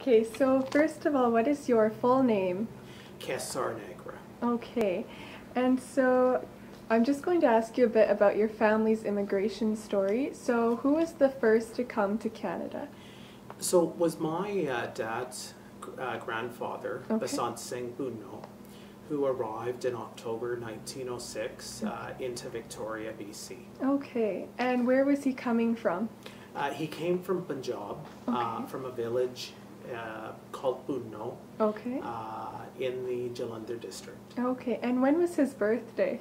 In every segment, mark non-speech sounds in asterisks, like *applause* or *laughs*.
Okay, so first of all, what is your full name? Kesar Nagra. Okay, and so I'm just going to ask you a bit about your family's immigration story. So, who was the first to come to Canada? So was my uh, dad's uh, grandfather, Okay. Basant Singh Bunno, who arrived in October 1906 uh, into Victoria, BC. Okay, and where was he coming from? Uh, he came from Punjab, uh, from a village uh, called Bunno Okay, uh, in the Jalandhar district. okay, and when was his birthday?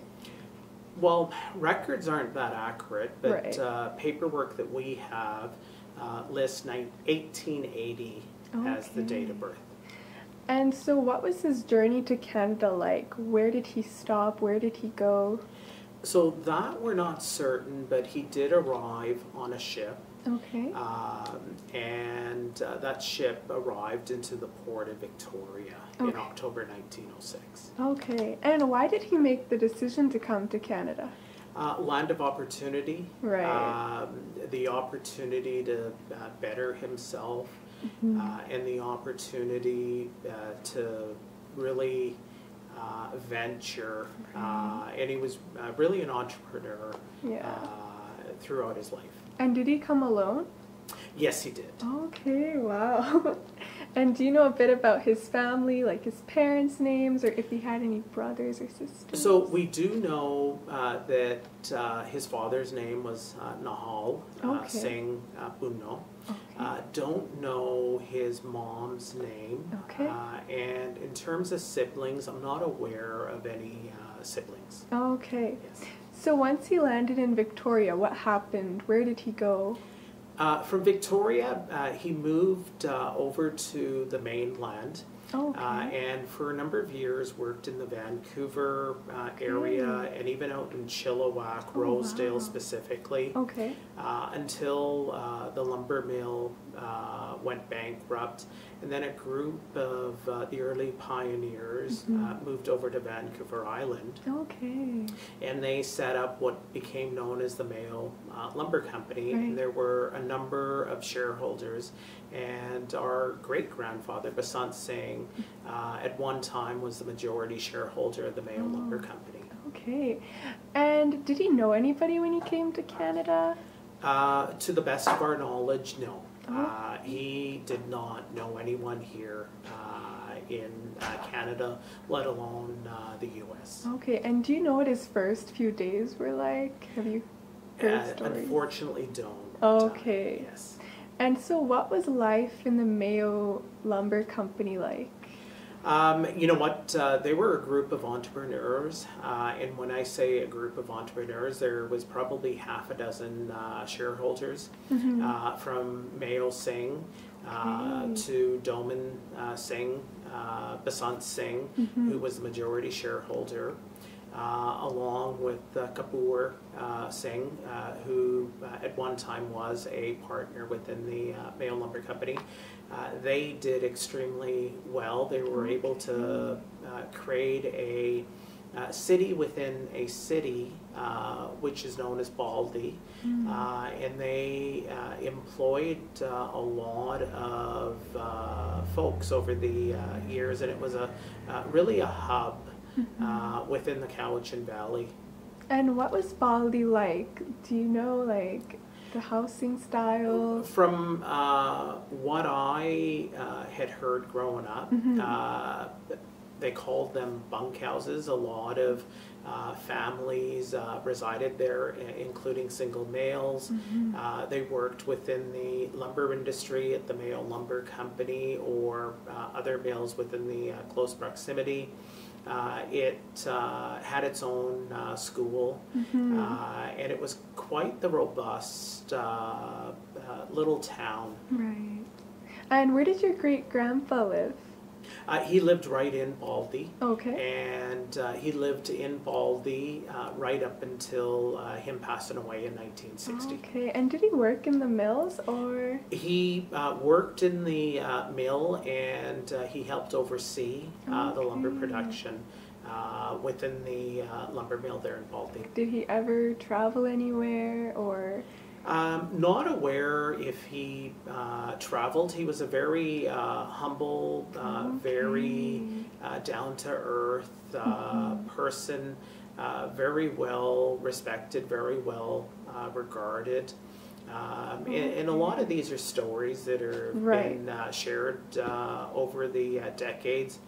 Well, records aren't that accurate, but Right. uh, paperwork that we have uh, lists nine- 1880 as the date of birth. And so, what was his journey to Canada like? Where did he stop? Where did he go? So that we're not certain, but he did arrive on a ship, Okay, um, and uh, that ship arrived into the port of Victoria in October 1906. okay, and why did he make the decision to come to Canada? Uh, land of opportunity, Right. um, the opportunity to uh, better himself, Mm-hmm. uh, and the opportunity uh, to really uh, venture. Uh, and he was uh, really an entrepreneur Yeah. uh, throughout his life. And did he come alone? Yes, he did. Okay, wow. *laughs* and do you know a bit about his family, like his parents' names, or if he had any brothers or sisters? So we do know uh, that uh, his father's name was uh, Nahal uh, Okay. Singh uh, Bunno. Okay. Uh, don't know his mom's name. Okay. Uh, and in terms of siblings, I'm not aware of any uh, siblings. okay. Yes. So once he landed in Victoria, what happened? Where did he go? Uh, from Victoria, uh, he moved uh, over to the mainland. Okay. Uh, and for a number of years worked in the Vancouver uh, area Okay. and even out in Chilliwack, Oh, Rosedale wow. specifically, okay. uh, until uh, the lumber mill uh, went bankrupt. And then a group of uh, the early pioneers uh, Mhm. moved over to Vancouver Island Okay. and they set up what became known as the Mayo uh, Lumber Company. Right. And there were a number of shareholders, and our great grandfather, Basant Singh, uh, at one time was the majority shareholder of the Mayo Oh. Lumber Company. Okay. And did he know anybody when he came to Canada? Uh, to the best of our knowledge, no. Oh. Uh, he did not know anyone here uh, in uh, Canada, let alone uh, the U.S. Okay. And do you know what his first few days were like? Have you heard Uh, stories? unfortunately, don't. Okay. Yes. And so, what was life in the Mayo Lumber Company like? Um, you know what? Uh, they were a group of entrepreneurs, uh, and when I say a group of entrepreneurs, there was probably half a dozen uh, shareholders, Mhm. uh, from Mayo Singh uh, Okay. to Doman uh, Singh, uh, Basant Singh, Mhm. who was the majority shareholder, along with uh, Kapoor uh, Singh, uh, who uh, at one time was a partner within the uh, Mayo Lumber Company. Uh, they did extremely well. They were able to uh, create a uh, city within a city, uh, which is known as Paldi. Mm. Uh, and they uh, employed uh, a lot of uh, folks over the uh, years, and it was a uh, really a hub uh, within the Cowichan Valley. And what was Paldi like? Do you know, like, the housing style? From uh, what I uh, had heard growing up, Mhm. uh, they called them bunkhouses. A lot of uh, families uh, resided there, including single males. Mhm. Uh, they worked within the lumber industry at the Mayo Lumber Company or uh, other mills within the uh, close proximity. Uh, it uh, had its own uh, school, Mhm. uh, and it was quite the robust uh, uh, little town. Right. And where did your great grandpa live? Uh, he lived right in Paldi, Okay. and uh, he lived in Paldi uh, right up until uh, him passing away in 1960. Okay. And did he work in the mills or? He uh, worked in the uh, mill and uh, he helped oversee uh, the lumber production uh, within the uh, lumber mill there in Paldi. Did he ever travel anywhere or? Um, not aware if he uh, traveled. He was a very uh, humble, uh, very uh, down to earth uh, person, uh, very well respected, very well uh, regarded. Um, and, and a lot of these are stories that are Right. been uh, shared uh, over the uh, decades.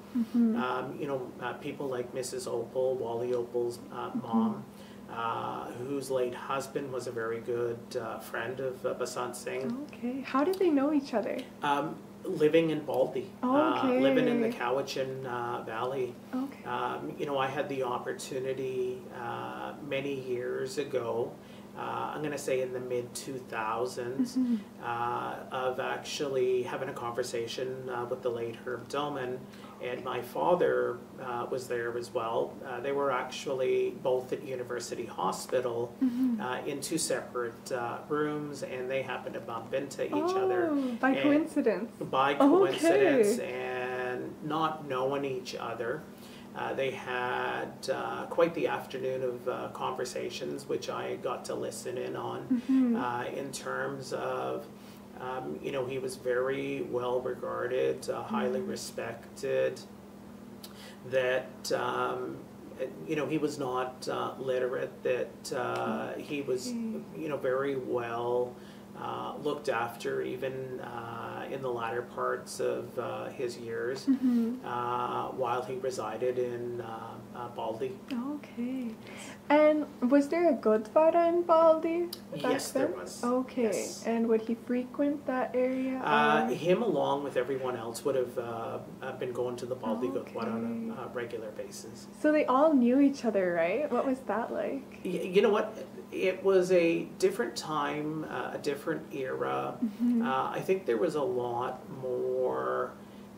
Um, you know, uh, people like Mrs. Oppal, Wally Oppal's uh, mom, uh, whose late husband was a very good uh, friend of uh, Basant Singh, Okay. How did they know each other? um, living in Baldy, uh, living in the okay. Cowichan uh, Valley. Okay. Um, you know, I had the opportunity uh, many years ago, uh, I'm going to say in the mid 2000s, Mm-hmm. uh, of actually having a conversation uh, with the late Herb Doman. And my father uh, was there as well. Uh, they were actually both at University Hospital Mm-hmm. uh, in two separate uh, rooms, and they happened to bump into each other Oh, by coincidence. by Okay. coincidence and not knowing each other. Uh, they had uh, quite the afternoon of uh, conversations, which I got to listen in on, Mm-hmm. uh, in terms of, um, you know, he was very well regarded, uh, highly Mm-hmm. respected, that, um, you know, he was not uh, literate, that uh, he was, you know, very well uh, looked after, even uh, in the latter parts of uh, his years, Mm-hmm. uh, while he resided in uh, uh, Paldi. Okay. And was there a Gurdwara in Paldi? back Yes, there was. Okay. Yes. And would he frequent that area? Uh, him, along with everyone else, would have been going to the Paldi Gurdwara on a regular basis. So they all knew each other, right? What was that like? Y- You know what? It was a different time, uh, a different era. Mm-hmm. Uh, I think there was a lot more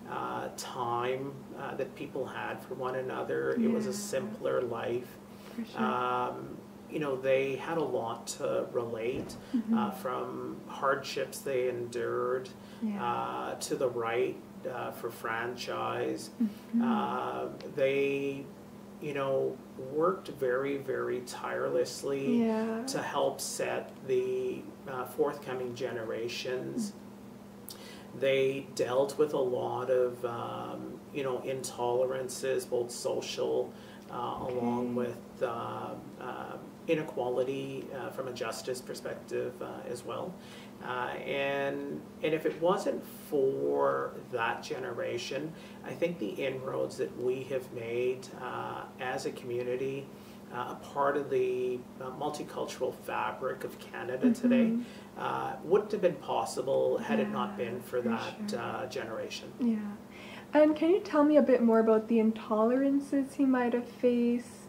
uh, time uh, that people had for one another. It was a simpler life. Sure. Um, you know, they had a lot to relate Mm-hmm. uh, from hardships they endured yeah. uh, to the right uh, for franchise. Mhm. Uh, they, you know, worked very, very tirelessly yeah. to help set the uh, forthcoming generations. They dealt with a lot of, um, you know, intolerances, both social, uh, along with uh, uh, inequality uh, from a justice perspective uh, as well. Uh, and and if it wasn't for that generation, I think the inroads that we have made uh, as a community, uh, a part of the uh, multicultural fabric of Canada today, Mhm. uh, wouldn't have been possible had it not been for for that sure. uh, generation. Yeah. And can you tell me a bit more about the intolerances he might have faced?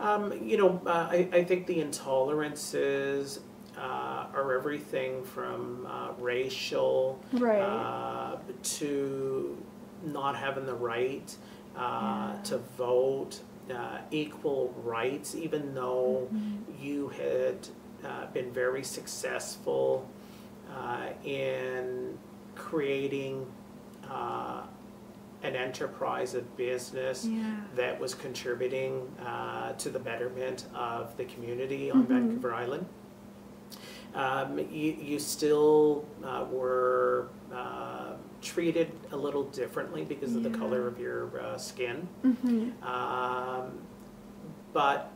Um, you know, uh, I, I think the intolerances uh, are everything from uh, racial Right. uh, to not having the right uh, Yeah. to vote, uh, equal rights, even though Mm-hmm. you had uh, been very successful uh, in creating uh, an enterprise, a business yeah. that was contributing uh, to the betterment of the community on Mhm. Vancouver Island. Um, you, you still uh, were uh, treated a little differently because of the color of your uh, skin. Mm-hmm. Um, but,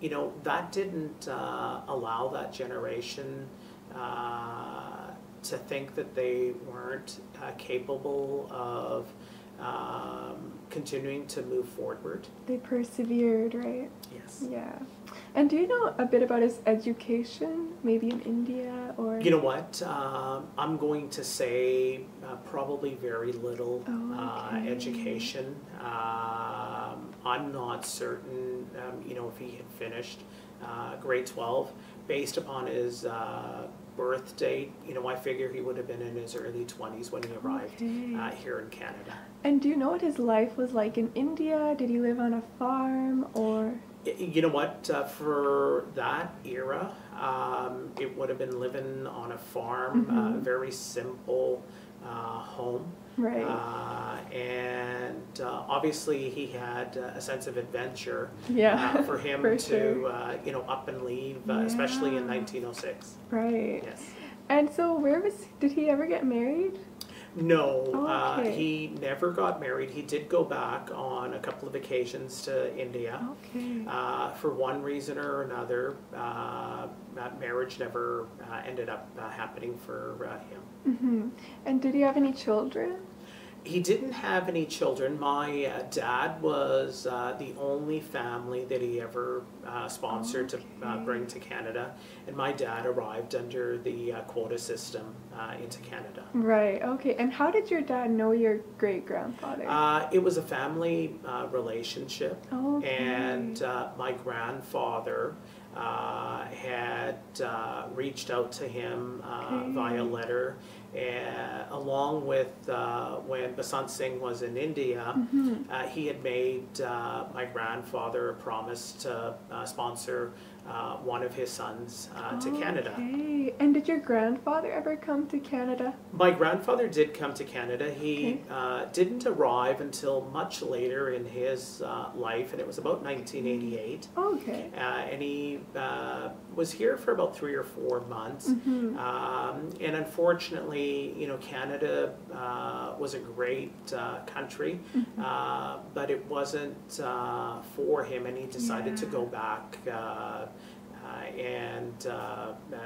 you know, that didn't uh, allow that generation uh, to think that they weren't uh, capable of um, continuing to move forward. They persevered, right? Yes. Yeah. And do you know a bit about his education, maybe in India or? You know what? Um, I'm going to say uh, probably very little Oh, uh, education. Um, I'm not certain, um, you know, if he had finished uh, grade 12 based upon his uh, birth date. You know, I figure he would have been in his early 20s when he arrived Okay. uh, here in Canada. And do you know what his life was like in India? Did he live on a farm or? You know what? Uh, for that era, um, it would have been living on a farm, uh, Mhm. very simple uh, home. Right. Uh, and uh, obviously he had uh, a sense of adventure Yeah. uh, for *laughs* him for to sure. uh, you know up and leave, uh, especially in 1906. Right. Yes. And so, where was did he ever get married? No, Oh, uh, he never got married. He did go back on a couple of occasions to India. Okay. Uh, for one reason or another, uh, that marriage never uh, ended up uh, happening for uh, him. hmm And did he have any children? He didn't have any children. My uh, dad was uh, the only family that he ever uh, sponsored to uh, bring to Canada, and my dad arrived under the uh, quota system uh, into Canada. Right. Okay. And how did your dad know your great grandfather? Uh, it was a family uh, relationship, okay. and uh, my grandfather uh, had uh, reached out to him uh, Okay. via letter, and along with uh, when Basant Singh was in India. Uh, he had made uh, my grandfather a promise to uh, sponsor uh, one of his sons uh, to Canada. Okay. And did your grandfather ever come to Canada? My grandfather did come to Canada. He Okay. uh, didn't arrive until much later in his uh, life, and it was about 1988. Okay. Uh, and he uh, was here for about three or four months. Mhm. Um, and unfortunately, you know, Canada uh, was a great uh, country, Mm-hmm. uh, but it wasn't uh, for him, and he decided to go back and uh, uh,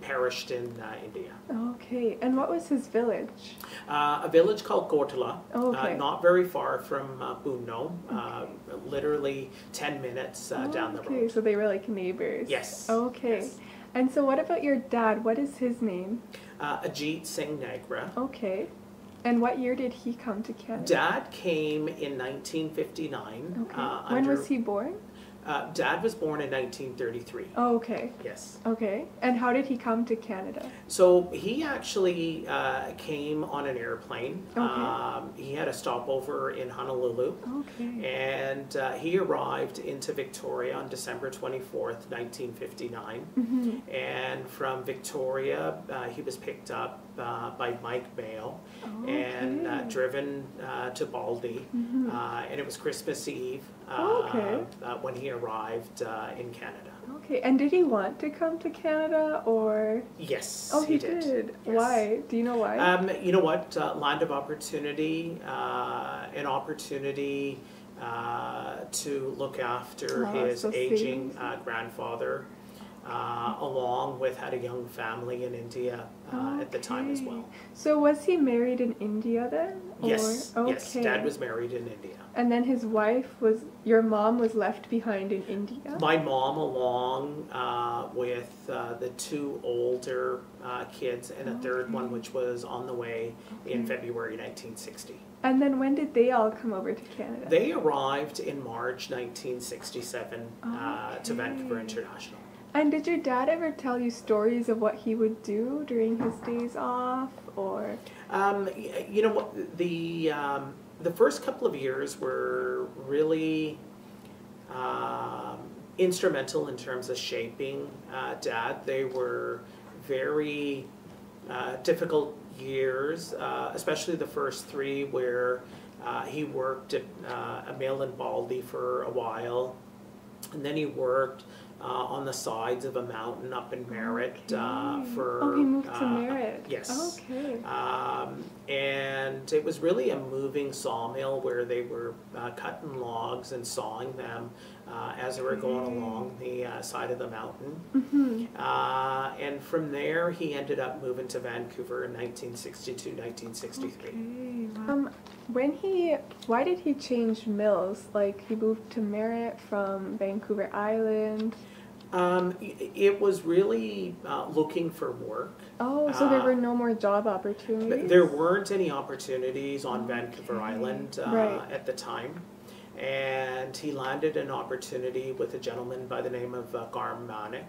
perished in uh, India. Okay. And what was his village? Uh, a village called Gortala, Okay. uh, not very far from uh, Bunno, uh, literally 10 minutes uh, down the Okay. road. So they were like neighbors. Yes. Okay. yes. And so, what about your dad? What is his name? Uh, Ajit Singh Nagra. Okay. And what year did he come to Canada? Dad came in 1959. Okay. Uh, when under- was he born? Uh, Dad was born in 1933. Oh, okay. Yes. Okay. And how did he come to Canada? So he actually uh, came on an airplane. Okay. Um, he had a stopover in Honolulu. Okay. And uh, he arrived into Victoria on December 24th, 1959. Mhm. And from Victoria, uh, he was picked up uh, by Mike Mayo and uh, driven uh, to Paldi. Mhm. Uh, and it was Christmas Eve uh, Oh, okay. uh, when he arrived uh, in Canada. Okay. And did he want to come to Canada or? Yes, Oh, he, did. did. Yes. Why? Do you know why? Um, you know what? Uh, land of opportunity, uh, an opportunity uh, to look after Oh, his so aging uh, grandfather, uh, along with had a young family in India uh, at the time as well. So was he married in India then? Yes, Or? yes. Okay. Dad was married in India. And then his wife was. Your mom was left behind in India. My mom, along uh, with uh, the two older uh, kids, and a third one, which was on the way in February 1960. And then when did they all come over to Canada? They arrived in March 1967 uh, to Vancouver International. And did your dad ever tell you stories of what he would do during his days off, or? Um, you know what? The um, the first couple of years were really um, instrumental in terms of shaping uh, Dad. They were very uh, difficult years, uh, especially the first three, where uh, he worked at uh, a mill in Paldi for a while, and then he worked. Uh, on the sides of a mountain up in Merritt uh, for Oh, he moved to uh, Merritt. yes Okay. um, and it was really a moving sawmill where they were uh, cutting logs and sawing them uh, as they were going along the uh, side of the mountain. hmm Uh, and from there, he ended up moving to Vancouver in 1962, 1963. Okay. wow. Um, when he, why did he change mills? Like he moved to Merritt from Vancouver Island. Um, it was really uh, looking for work. Oh, so there Uh, were no more job opportunities. There weren't any opportunities on Vancouver Island uh, Right. at the time. And he landed an opportunity with a gentleman by the name of uh, Garm Manik,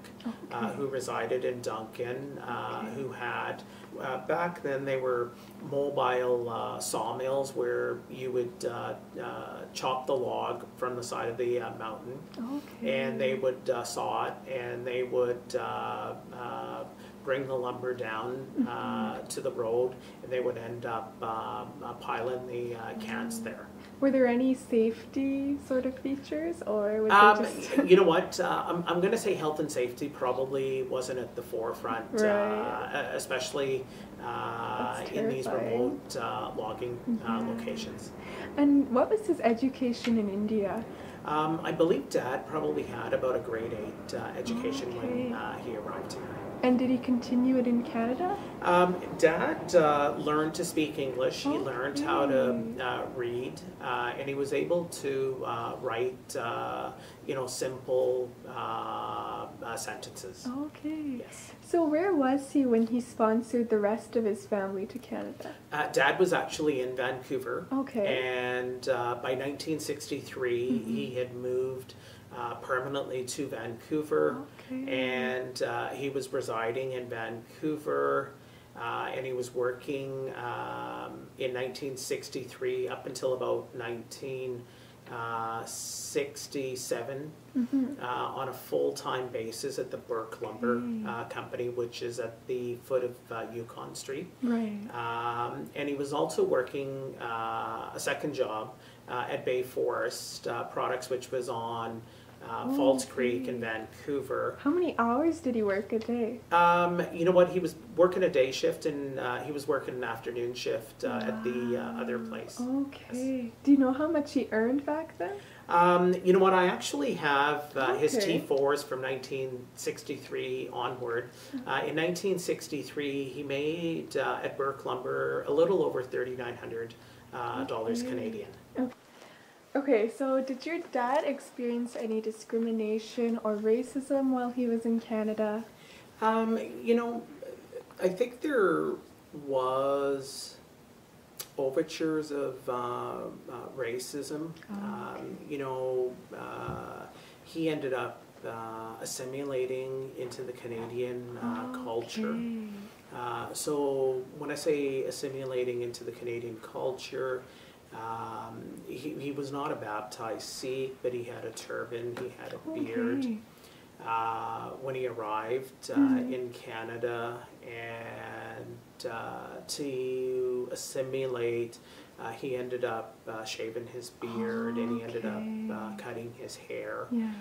uh, who resided in Duncan, uh, Okay. who had, uh, back then they were mobile uh, sawmills where you would uh, uh, chop the log from the side of the uh, mountain Okay. and they would uh, saw it and they would uh, uh, bring the lumber down uh, to the road, and they would end up um, uh, piling the uh, cans there. Were there any safety sort of features, or was Um, it just you know what? Uh, I'm, I'm going to say health and safety probably wasn't at the forefront, uh, Right. especially uh, in these remote uh, logging uh, Mhm. locations. And what was his education in India? Um, I believe Dad probably had about a grade eight uh, education Okay. when uh, he arrived here. And did he continue it in Canada? Um, Dad uh, learned to speak English. He learned how to uh, read, uh, and he was able to uh, write, uh, you know, simple uh, uh, sentences. Okay. Yes. So where was he when he sponsored the rest of his family to Canada? Uh, Dad was actually in Vancouver, Okay. and uh, by 1963 Mhm. he had moved uh, permanently to Vancouver. Okay. and uh, he was residing in Vancouver, uh, and he was working um, in 1963 up until about 1967 Mhm. uh, on a full-time basis at the Burke Lumber Okay. uh, Company, which is at the foot of uh, Yukon Street. Right. Um, and he was also working uh, a second job uh, at Bay Forest uh, Products, which was on uh, Oh, False Creek in. Vancouver. How many hours did he work a day? Um, you know what? He was working a day shift and uh, he was working an afternoon shift uh, at the uh, other place. Okay. Do you know how much he earned back then? Um, you know what? I actually have uh, his Okay. T4s from 1963 onward. Uh, in 1963, he made uh, at Burke Lumber a little over 3,900 uh, dollars Okay. Canadian. Okay, so did your dad experience any discrimination or racism while he was in Canada? Um, you know, I think there was overtures of uh, uh, racism. Um, you know, uh, he ended up uh, assimilating into the Canadian uh, culture. Okay. Uh, so when I say assimilating into the Canadian culture, um, he, he was not a baptized Sikh, but he had a turban, he had a beard Okay. uh, when he arrived uh, Mhm. in Canada and uh, to assimilate, uh, he ended up uh, shaving his beard and he ended up uh, cutting his hair. Yeah.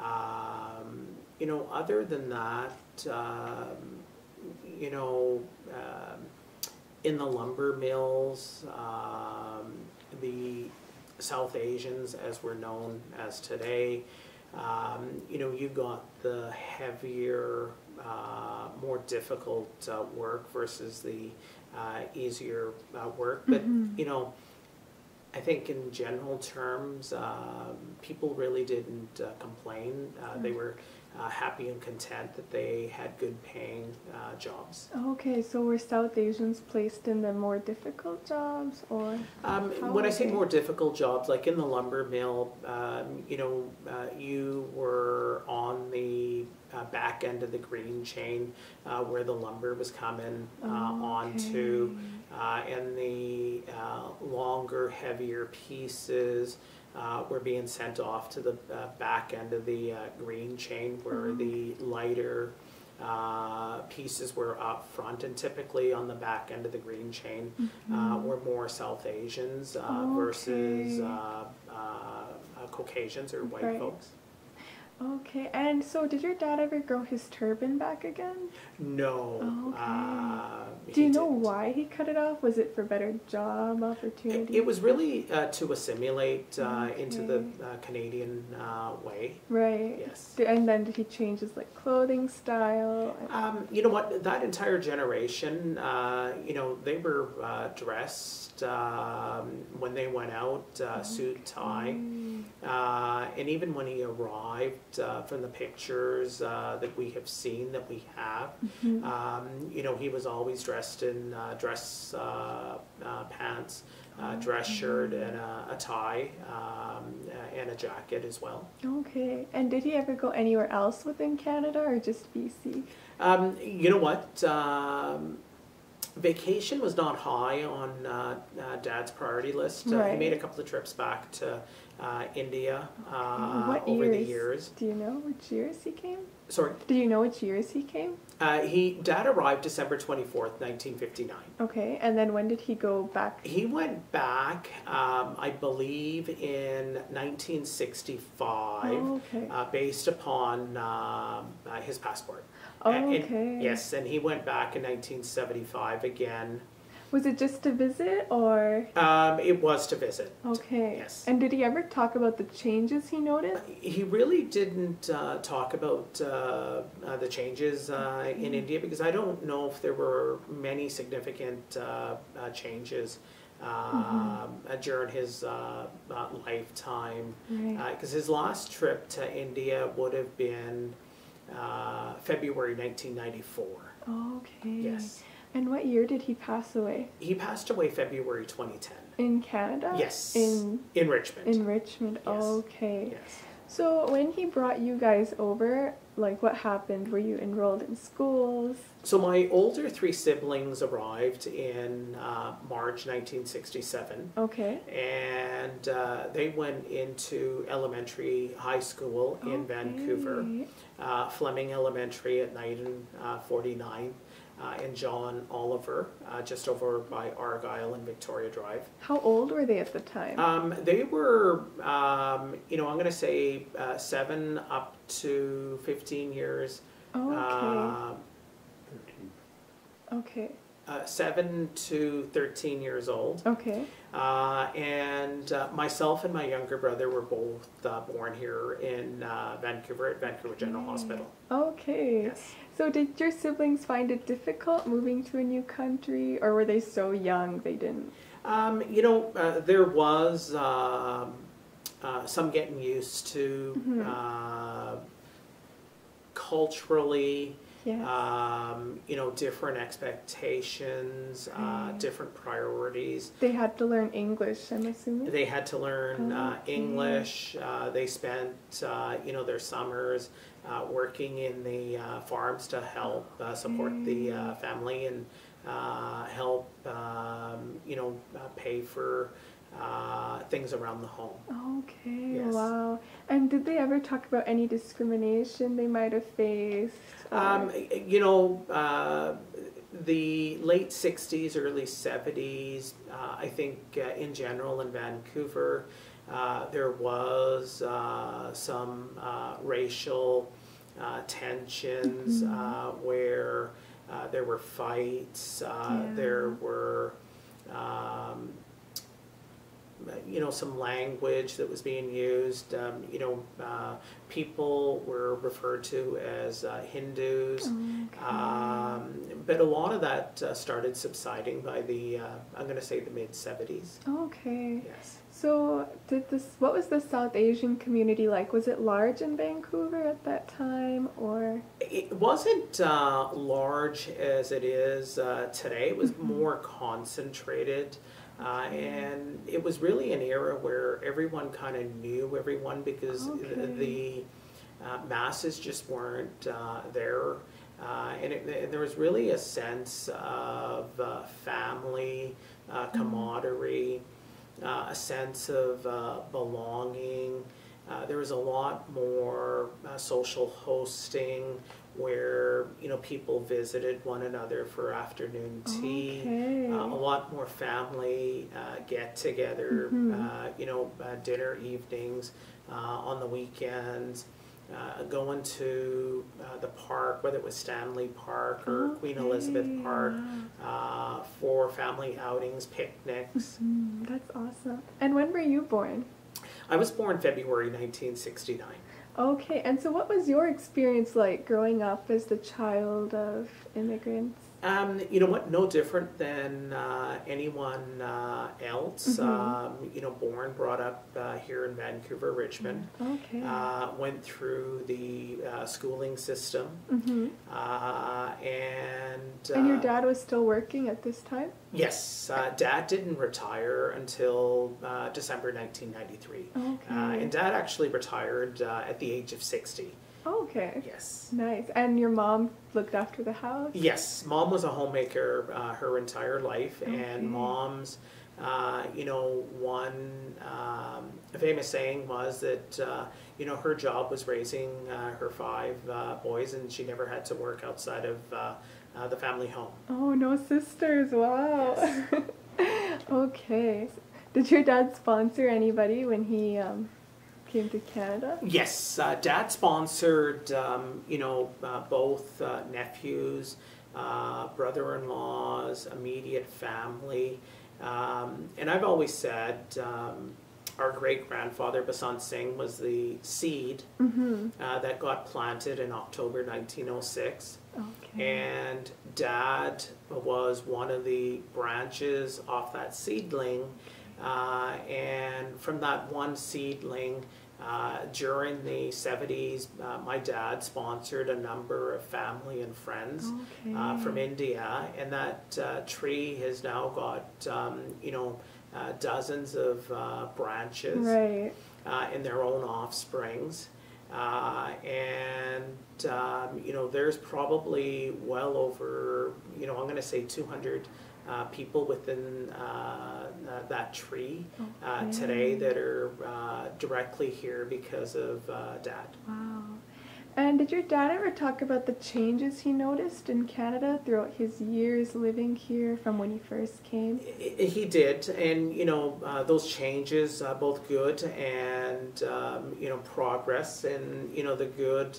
Um, you know, other than that, um, you know, um, in the lumber mills, um, the South Asians, as we're known as today, um, you know, you've got the heavier, uh, more difficult uh, work versus the uh, easier uh, work. But, Mhm. you know, I think in general terms, um, people really didn't uh, complain. Uh, They Mm. were uh, happy and content that they had good paying uh, jobs. Okay, so were South Asians placed in the more difficult jobs or? Um, when I say they? more difficult jobs, like in the lumber mill, um, you know, uh, you were on the uh, back end of the green chain uh, where the lumber was coming uh, onto. Okay. uh, and the uh, longer, heavier pieces uh, were being sent off to the uh, back end of the uh, green chain, where Mhm. the lighter uh, pieces were up front, and typically on the back end of the green chain uh, Mhm. were more South Asians uh, versus uh, uh, uh, Caucasians or white Right. folks. Okay, and so did your dad ever grow his turban back again? No. Oh, okay. uh, Do you know didn't. why he cut it off? Was it for better job opportunity? it was really uh, to assimilate uh, into the uh, Canadian uh, way. right. Yes. And then did he change his like clothing style? Um, you know what? That entire generation, uh, you know, they were uh, dressed um, when they went out, uh, suit, tie. And even when he arrived, uh, from the pictures uh, that we have seen, that we have, Mhm. um, you know, he was always dressed in uh, dress uh, uh, pants, uh, dress shirt, and a, a tie, um, and a jacket as well. Okay. And did he ever go anywhere else within Canada or just BC? Um, you know what? Um, Vacation was not high on uh, uh, Dad's priority list. Uh, He made a couple of trips back to uh, India uh, what over the years? years. Do you know which years he came? Sorry, Do you know which years he came? uh, he Dad arrived December twenty fourth, nineteen fifty nine. Okay, and then when did he go back? He went back, um, I believe, in 1965, Oh, okay. uh, based upon um, uh, his passport. Oh, And- and- okay. yes, and he went back in 1975 again. Was it just to visit or? Um, it was to visit. Okay. Yes. And did he ever talk about the changes he noticed? He really didn't uh, talk about uh, uh, the changes uh, in Mm-hmm. India because I don't know if there were many significant uh, uh, changes um, Mm-hmm. uh, during his uh, uh, lifetime. Right. Because his last trip to India would have been uh, February 1994. okay. Yes. And what year did he pass away? He passed away February 2010 In Canada? Yes. In in Richmond. in Richmond. Yes. Okay. yes. So when he brought you guys over, like what happened? Were you enrolled in schools? So my older three siblings arrived in uh, March 1967. Okay. And uh, they went into elementary high school in Vancouver, uh, Fleming Elementary at Knight and uh, 49, uh, and John Oliver, uh, just over by Argyle and Victoria Drive. How old were they at the time? Um, they were, um, you know, I'm going to say uh, seven up to 15 years. okay. Uh, okay. Uh, seven to 13 years old. Okay. Uh, and uh, myself and my younger brother were both uh, born here in uh, Vancouver at Vancouver General Mm. Hospital. Okay. Yes. So did your siblings find it difficult moving to a new country, or were they so young they didn't? Um, you know, uh, there was um, uh, some getting used to Mhm. uh, culturally, Yes. um, you know, different expectations, uh, different priorities. they had to learn English, I'm assuming. They had to learn uh, Okay. English. Uh, they spent, uh, you know, their summers uh, working in the uh, farms to help uh, support the uh, family and uh, help, um, you know, uh, pay for uh, things around the home. Okay. Yes. Wow. And did they ever talk about any discrimination they might have faced? Um, you know, uh, the late 60s, early 70s, uh, I think uh, in general in Vancouver, uh, there was uh, some uh, racial uh, tensions Mhm. uh, where uh, there were fights, uh, Yeah. there were. Um, you know, some language that was being used. Um, you know, uh, people were referred to as uh, Hindus. Okay. Um, but a lot of that uh, started subsiding by the, uh, I'm going to say the mid 70s. okay. Yes. So, did this? What was the South Asian community like? Was it large in Vancouver at that time, or? It wasn't uh, large as it is uh, today. It was Mhm. more concentrated. Uh, and it was really an era where everyone kind of knew everyone because Okay. the uh, masses just weren't uh, there. Uh, and, it, and there was really a sense of uh, family, uh, camaraderie, uh, a sense of uh, belonging. Uh, there was a lot more uh, social hosting where you know people visited one another for afternoon tea. Okay. Uh, a lot more family uh, get-together, Mhm. uh, you know, uh, dinner evenings uh, on the weekends, uh, going to uh, the park, whether it was Stanley Park or Queen Elizabeth Park, uh, for family outings, picnics. Mm, that's awesome. And when were you born? I was born February 1969. Okay, and so what was your experience like growing up as the child of immigrants? Um, you know what? No different than uh, anyone uh, else. Mhm. Um, you know, born, brought up uh, here in Vancouver, Richmond. Okay. Uh, went through the uh, schooling system, Mm -hmm. uh, and And your dad was still working at this time? Yes, uh, Dad didn't retire until uh, December 1993, Okay. uh, and Dad actually retired uh, at the age of 60. Oh, okay. Yes. Nice. And your mom looked after the house? Yes, mom was a homemaker uh, her entire life, Okay. and mom's, uh, you know, one um, famous saying was that, uh, you know, her job was raising uh, her five uh, boys, and she never had to work outside of uh, uh, the family home. Oh, no sisters. Wow. Yes. *laughs* okay. Did your dad sponsor anybody when he um, came to Canada? Yes, uh, dad sponsored, um, you know, uh, both uh, nephews, uh, brother-in-laws, immediate family, um, and I've always said um, our great-grandfather Basant Singh was the seed Mm-hmm. uh, that got planted in October 1906. Okay. And dad was one of the branches off that seedling. Uh, and from that one seedling, uh, during the 70s, uh, my dad sponsored a number of family and friends okay. uh, from India. And that uh, tree has now got, um, you know, uh, dozens of uh, branches Right. uh, and their own offsprings. Uh, and, um, you know, there's probably well over, you know, I'm going to say 200 uh, people within uh, uh, that tree uh, Okay. today that are uh, directly here because of uh, dad. Wow. And did your dad ever talk about the changes he noticed in Canada throughout his years living here from when he first came? He did, and you know uh, those changes, uh, both good and um, you know progress, and you know the good,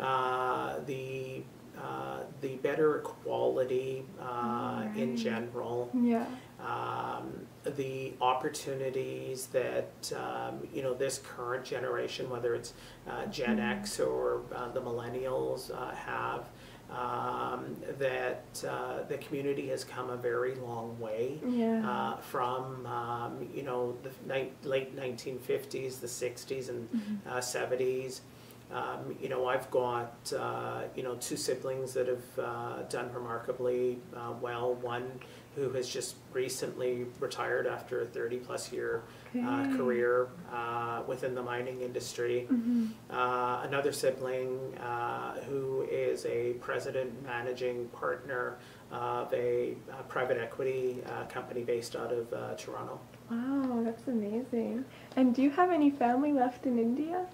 uh, the uh, the better quality uh, in general, Yeah. um, the opportunities that um, you know this current generation, whether it's uh, Gen Mhm. X or uh, the millennials, uh, have. Um, that uh, the community has come a very long way Yeah. uh, from um, you know the ni- late 1950s, the 60s, and Mhm. uh, 70s. Um, you know, I've got uh, you know two siblings that have uh, done remarkably uh, well. One who has just recently retired after a 30 plus year uh, Okay. career uh, within the mining industry. Mhm. Uh, another sibling uh, who is a president managing partner of a, uh private equity uh, company based out of uh, Toronto. Wow, that's amazing. And do you have any family left in India?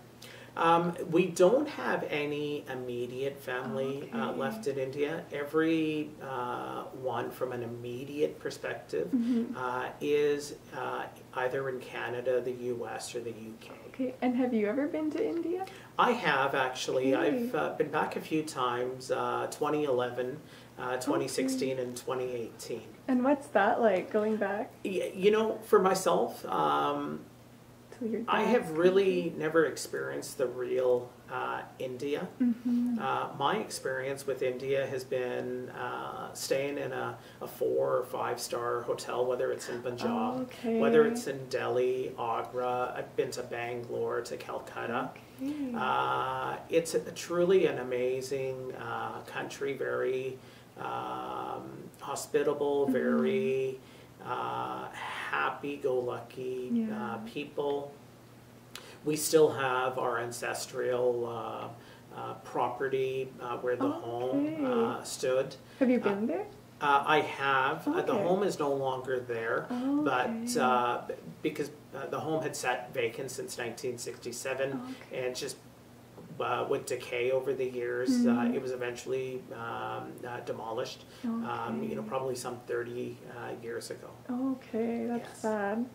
Um, we don't have any immediate family uh, left in India. Every uh, one, from an immediate perspective, Mhm. uh, is uh, either in Canada, the U.S., or the U.K. Okay. And have you ever been to India? I have actually. Okay. I've uh, been back a few times. Uh, 2011, uh, 2016, and 2018. And what's that like going back You know, for myself, um, your I have really never experienced the real uh, India. Mhm. Uh, my experience with India has been uh, staying in a, a four or five star hotel, whether it's in Punjab, Okay. whether it's in Delhi, Agra. I've been to Bangalore, to Calcutta. Okay. Uh, it's a, truly an amazing uh, country, very um, hospitable, Mhm. very uh, happy-go-lucky Yeah. uh, people. We still have our ancestral uh, uh, property uh, where the home Okay. uh, stood. have you been there? Uh, I have. Uh, the home is no longer there, Oh, but uh, because uh, the home had sat vacant since 1967 Okay. and just uh, would decay over the years. Uh, Mhm. it was eventually um, uh, demolished, um, you know, probably some 30 uh, years ago. Okay, that's Yes. sad.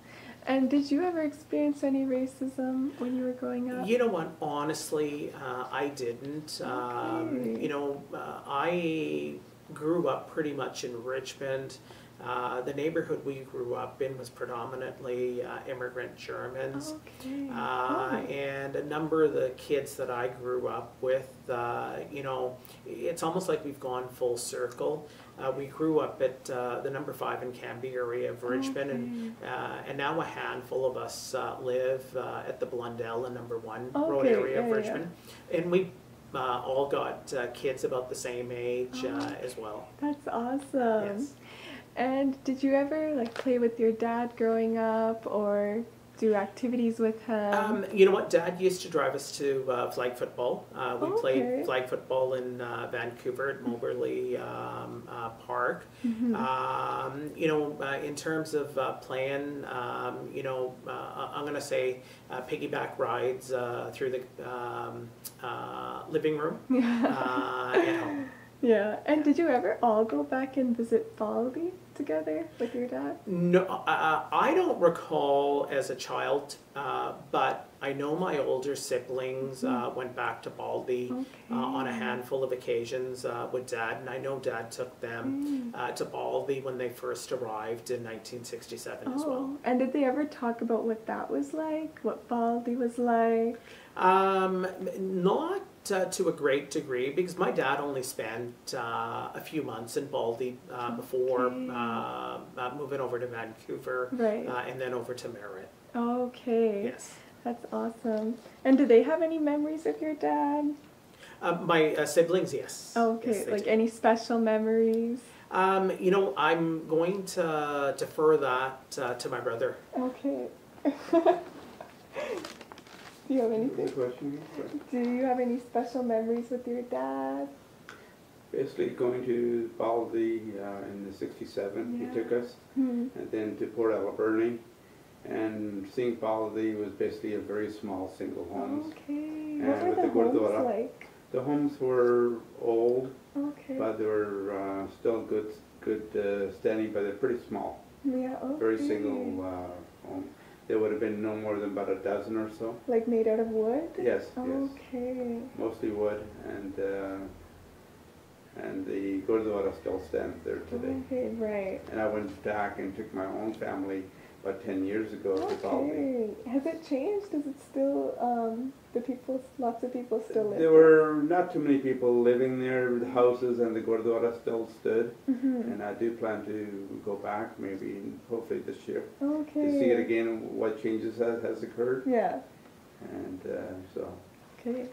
And did you ever experience any racism when you were growing up? You know what? Honestly, uh, I didn't. Um, you know, uh, I grew up pretty much in Richmond. Uh, the neighborhood we grew up in was predominantly uh, immigrant Germans. Okay. Uh, Oh. and a number of the kids that I grew up with, uh, you know, it's almost like we've gone full circle. Uh, we grew up at uh, the number five in Cambie area of Richmond, and uh, and now a handful of us uh, live uh, at the Blundell, the number one road Okay, area of yeah, yeah. Richmond, and we. Uh, all got uh, kids about the same age uh, Oh. as well. That's awesome. Yes. And did you ever like play with your dad growing up or do activities with him? Um, you know what? Dad used to drive us to uh, flag football. Uh, we Okay. played flag football in uh, Vancouver at Moberly um, uh, Park. Mhm. Um, you know, uh, in terms of uh, playing, um, you know, uh, I'm going to say uh, piggyback rides uh, through the um, uh, living room *laughs* uh, at home. yeah. And did you ever all go back and visit Paldi together with your dad? No, uh, I don't recall as a child, uh, but I know my older siblings uh, went back to Paldi Okay. uh, on a handful of occasions uh, with Dad, and I know Dad took them Mm. uh, to Paldi when they first arrived in 1967 as well. Oh, and did they ever talk about what that was like? What Paldi was like? Um, not uh, to a great degree because my dad only spent uh, a few months in Paldi uh, before uh, uh, moving over to Vancouver Right. and then over to Merritt. Okay. Yes. That's awesome. And do they have any memories of your dad? Uh, my uh, siblings, yes. Oh, okay. Yes, like do. any special memories? Um, you know, I'm going to defer that uh, to my brother. Okay. *laughs* do you have anything? Do you have any special memories with your dad? Basically, going to Paldi uh, in the '67, Yeah. he took us, Hmm. and then to Port Alberni, and seeing Paldi was basically a very small single homes. Okay. And What were the the homes Gurdwara. like? The homes were old, Okay. but they were uh, still good, good uh, standing, but they're pretty small. yeah. Okay. Very single uh, home. There would have been no more than about a dozen or so. Like made out of wood? Yes, yes. Okay. Mostly wood, and uh, and the Gurdwara still stands there today. Okay, right. And I went back and took my own family about 10 years ago to Paldi. Okay. Has it changed? Is it still, um, the people, lots of people still live There were not too many people living there. The houses and the Gurdwara still stood. hmm And I do plan to go back maybe, hopefully this year, Okay. to see it again, what changes has, has occurred. Yeah. And uh, so, Okay.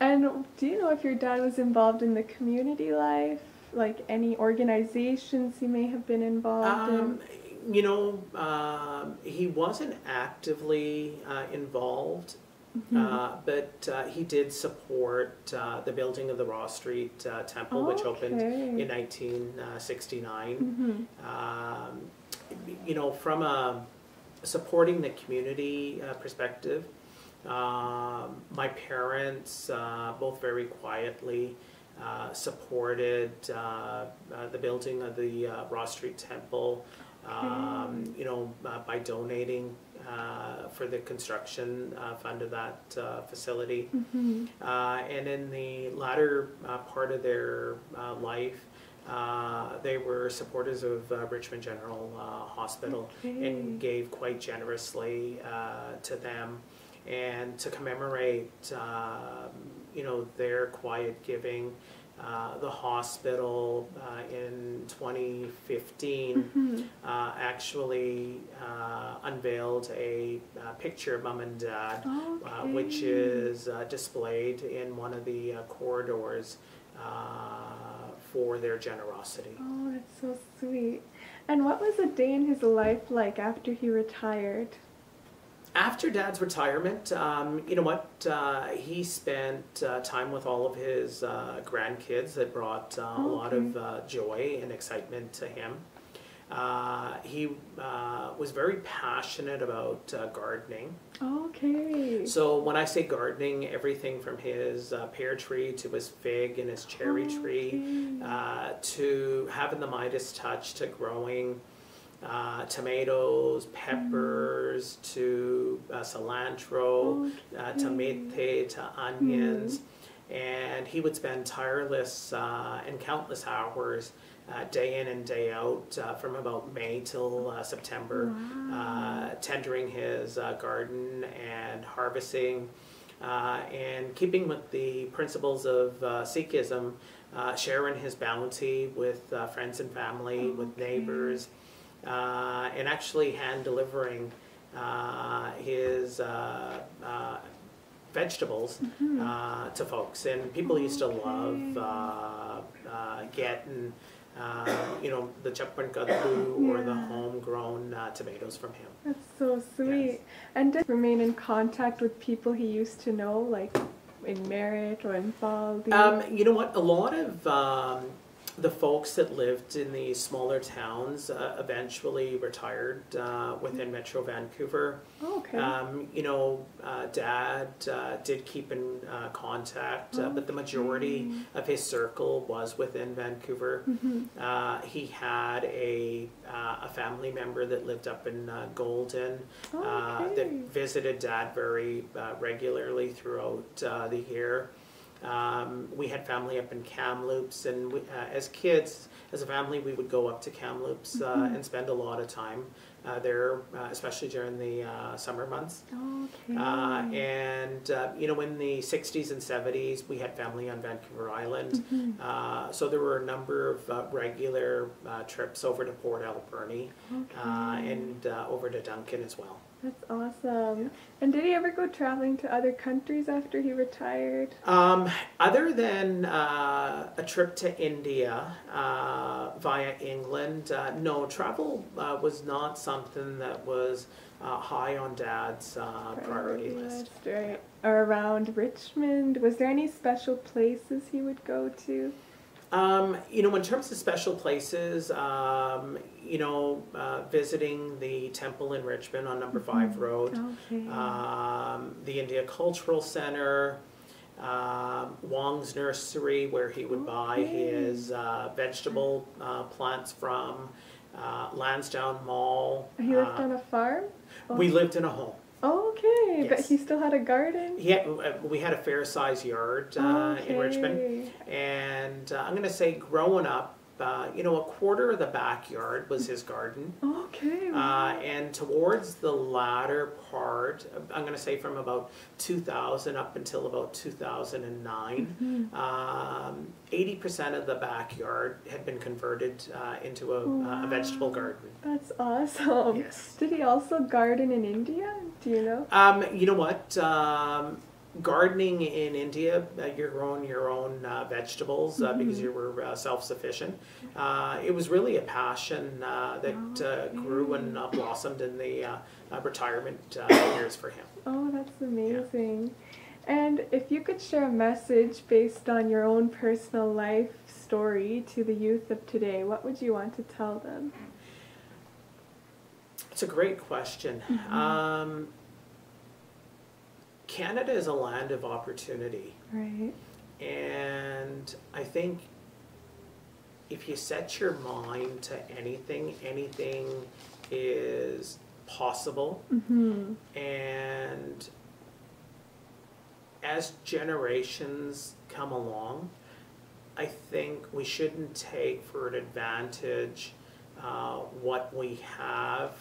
And do you know if your dad was involved in the community life? Like any organizations he may have been involved Um, you know, um, he wasn't actively uh, involved, in? Mhm. uh, but uh, he did support uh, the building of the Ross Street uh, Temple, which opened Okay. in 1969. Mhm. Um, you know, from a supporting the community uh, perspective, um, my parents, uh, both very quietly, uh, supported uh, uh, the building of the uh, Ross Street Temple. Um, you know, uh, by donating uh, for the construction uh, fund of that uh, facility. Mhm. Uh, and in the latter uh, part of their uh, life, uh, they were supporters of uh, Richmond General uh, Hospital Okay. and gave quite generously uh, to them. And to commemorate, um, you know, their quiet giving, uh, the hospital uh, in 2015 Mhm. uh, actually uh, unveiled a uh, picture of mom and dad uh, which is uh, displayed in one of the uh, corridors uh, for their generosity. Oh, that's so sweet. And what was a day in his life like after he retired? After Dad's retirement, um, you know what? Uh, he spent uh, time with all of his uh, grandkids that brought uh, a lot of uh, joy and excitement to him. Uh, he uh, was very passionate about uh, gardening. Okay. So when I say gardening, everything from his uh, pear tree to his fig and his cherry tree, Okay. uh, to having the Midas touch to growing uh, tomatoes, peppers, to uh, cilantro, uh, to to onions. And he would spend tireless uh, and countless hours, uh, day in and day out, uh, from about May till uh, September, Wow. uh, tendering his uh, garden and harvesting, uh, and keeping with the principles of uh, Sikhism, uh, sharing his bounty with uh, friends and family, with Okay. neighbors, uh, and actually hand delivering uh, his uh, uh, vegetables uh, to folks. And people used to love uh, uh, getting you know, the chapankadlu or the homegrown uh, tomatoes from him. That's so sweet. And did remain in contact with people he used to know, like in Merritt or in Paldi? Um, you know what? A lot of um, the folks that lived in the smaller towns uh, eventually retired uh, within Metro Vancouver. Oh, okay. Um, you know, uh, Dad uh, did keep in uh, contact, uh, but the majority of his circle was within Vancouver. Mhm. Uh, he had a uh, a family member that lived up in uh, Golden uh, that visited Dad very uh, regularly throughout uh, the year. Um, we had family up in Kamloops, and we, uh, as kids, as a family, we would go up to Kamloops uh, Mhm. and spend a lot of time uh, there, uh, especially during the uh, summer months. Okay. Uh, and uh, you know, in the '60s and '70s, we had family on Vancouver Island, Mhm. uh, so there were a number of uh, regular uh, trips over to Port Alberni uh, Okay. and uh, over to Duncan as well. That's awesome. And did he ever go traveling to other countries after he retired? Um, other than uh, a trip to India uh, via England, uh, no, travel uh, was not something that was uh, high on Dad's uh, priority list. right. Or around Richmond? Was there any special places he would go to? Um, you know, in terms of special places, um, you know, uh, visiting the temple in Richmond on Number Five Mhm. Road, Okay. um, the India Cultural Center, um, Wong's Nursery, where he would buy his uh, vegetable uh, plants from, uh, Lansdowne Mall. he lived uh, on a farm? we lived in a home. Okay, but he still had a garden? He had, uh, we had a fair sized yard uh, in Richmond. And uh, I'm going to say, growing up, uh, you know, a quarter of the backyard was his garden. Okay. Uh, and towards the latter part, I'm going to say from about 2000 up until about 2009, Mhm. um, 80% of the backyard had been converted uh, into a, a vegetable garden. That's awesome. Yes. Did he also garden in India? Do you know? Um, you know what? Um, gardening in India, uh, you're growing your own uh, vegetables uh, because Mhm. you were uh, self-sufficient. Uh, it was really a passion uh, that uh, grew and uh, blossomed in the retirement uh, years for him. Oh, that's amazing. And if you could share a message based on your own personal life story to the youth of today, what would you want to tell them? It's a great question. Mhm. Um, Canada is a land of opportunity. Right. And I think if you set your mind to anything, anything is possible. Mm-hmm. And as generations come along, I think we shouldn't take for an advantage uh, what we have,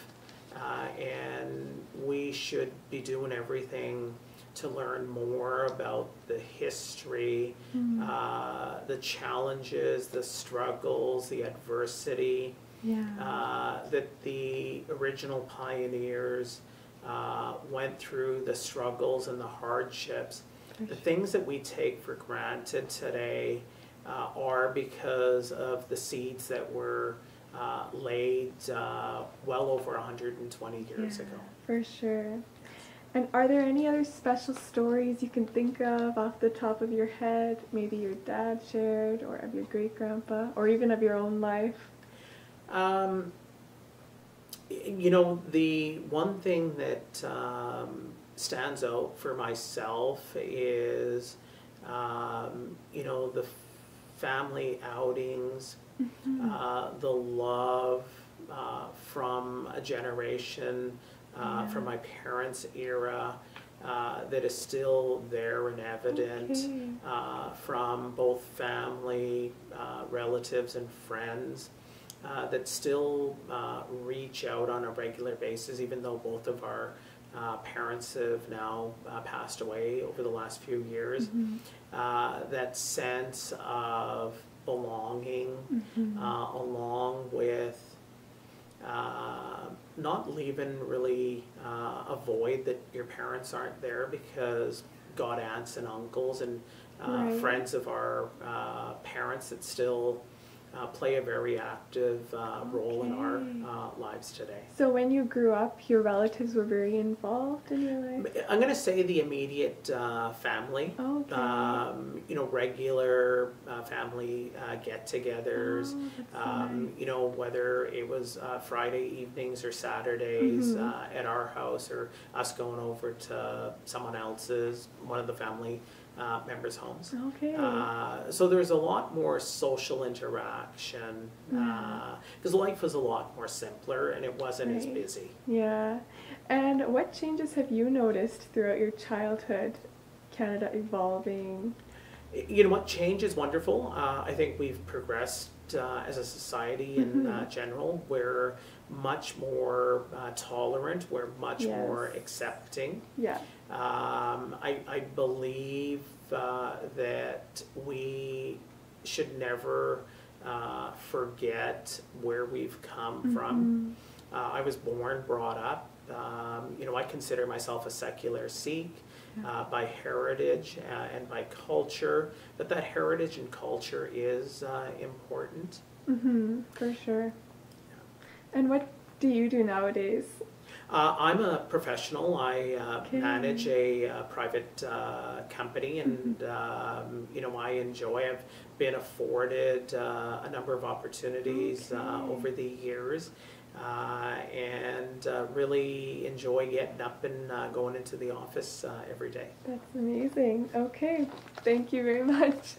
uh, and we should be doing everything to learn more about the history, Mm. uh, the challenges, the struggles, the adversity Yeah. uh, that the original pioneers uh, went through, the struggles and the hardships. For The things that we take for granted today uh, are because of the seeds that were uh, laid uh, well over 120 years Yeah, ago. For sure. And are there any other special stories you can think of off the top of your head? Maybe your dad shared, or of your great grandpa, or even of your own life? Um, you know, the one thing that um, stands out for myself is, um, you know, the family outings, uh, the love uh, from a generation, uh, from my parents' era, uh, that is still there and evident Okay. uh, from both family, uh, relatives, and friends uh, that still uh, reach out on a regular basis, even though both of our uh, parents have now uh, passed away over the last few years. Mhm. Uh, that sense of belonging, Mhm. uh, along with not leaving really uh, a void that your parents aren't there because God aunts and uncles and uh, Right. friends of our uh, parents that still uh, play a very active uh, role in our uh, lives today. So when you grew up, your relatives were very involved in your life? I'm going to say the immediate uh, family. Okay. Um, you know, regular uh, family uh, get-togethers. Oh, so Um, nice. you know, whether it was uh, Friday evenings or Saturdays Mhm. uh, at our house, or us going over to someone else's, one of the family uh, members' homes. Okay. Uh, so there's a lot more social interaction Yeah. because life was a lot more simpler and it wasn't as busy. yeah. And what changes have you noticed throughout your childhood, Canada evolving? You know what? Change is wonderful. Uh, I think we've progressed uh, as a society in uh, Mhm. general. We're much more uh, tolerant. We're much Yes. more accepting. Yeah. Um, I, I believe uh, that we should never uh, forget where we've come from. Mhm. Uh, I was born, brought up. Um, you know, I consider myself a secular Sikh uh, by heritage uh, and by culture, but that heritage and culture is uh, important. Mm-hmm, for sure. And what do you do nowadays? Uh, I'm a professional. I uh, Okay. manage a uh, private uh, company, and um, you know I enjoy. I've been afforded uh, a number of opportunities uh, Okay. over the years, uh, and uh, really enjoy getting up and uh, going into the office uh, every day. That's amazing. Okay. Thank you very *laughs* much.